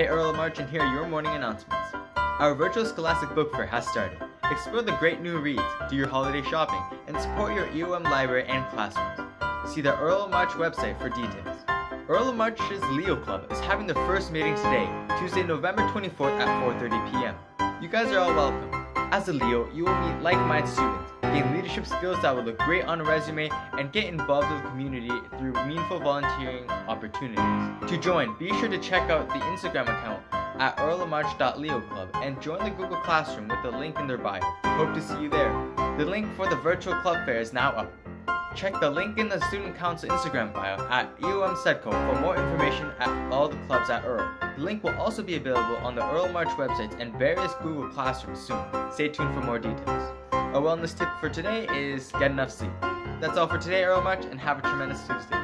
Hey Earl of March and here are your morning announcements. Our virtual Scholastic Book Fair has started. Explore the great new reads, do your holiday shopping, and support your EOM library and classrooms. See the Earl of March website for details. Earl of March's Leo Club is having their first meeting today, Tuesday, November 24th at 4.30 p.m. You guys are all welcome. As a Leo, you will meet like-minded students, leadership skills that will look great on a resume, and get involved with the community through meaningful volunteering opportunities. To join, be sure to check out the Instagram account at earlmarch.leoclub and join the Google Classroom with the link in their bio. Hope to see you there. The link for the virtual club fair is now up. Check the link in the Student Council Instagram bio at EOM Sedco for more information at all the clubs at Earl. The link will also be available on the Earl March websites and various Google Classrooms soon. Stay tuned for more details. A wellness tip for today is get enough sleep. That's all for today, Earl March, and have a tremendous Tuesday.